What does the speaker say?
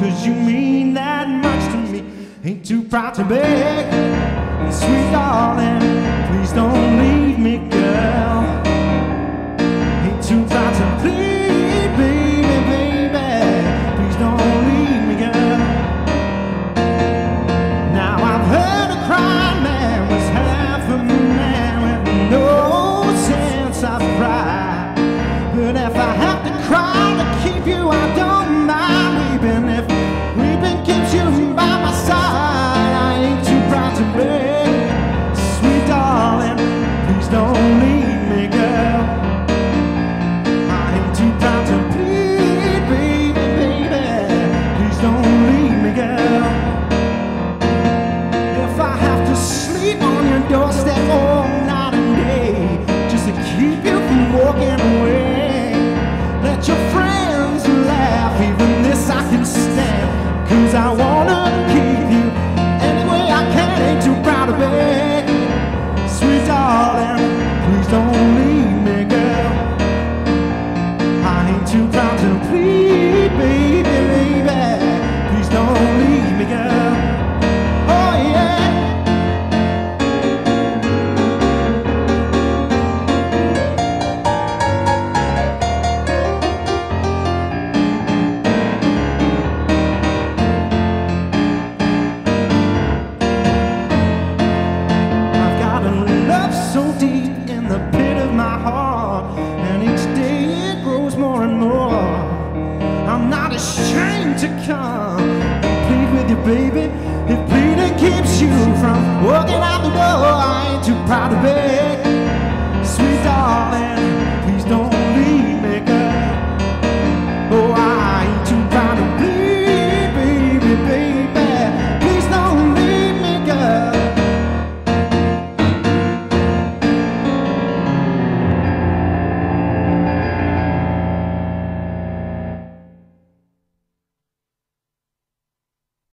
Cause you mean that much to me. Ain't too proud to beg. Sweet darling the pit of my heart, and each day it grows more and more. I'm not ashamed to come and plead with you, baby. If pleading keeps you from walking out the door, I ain't too proud to be.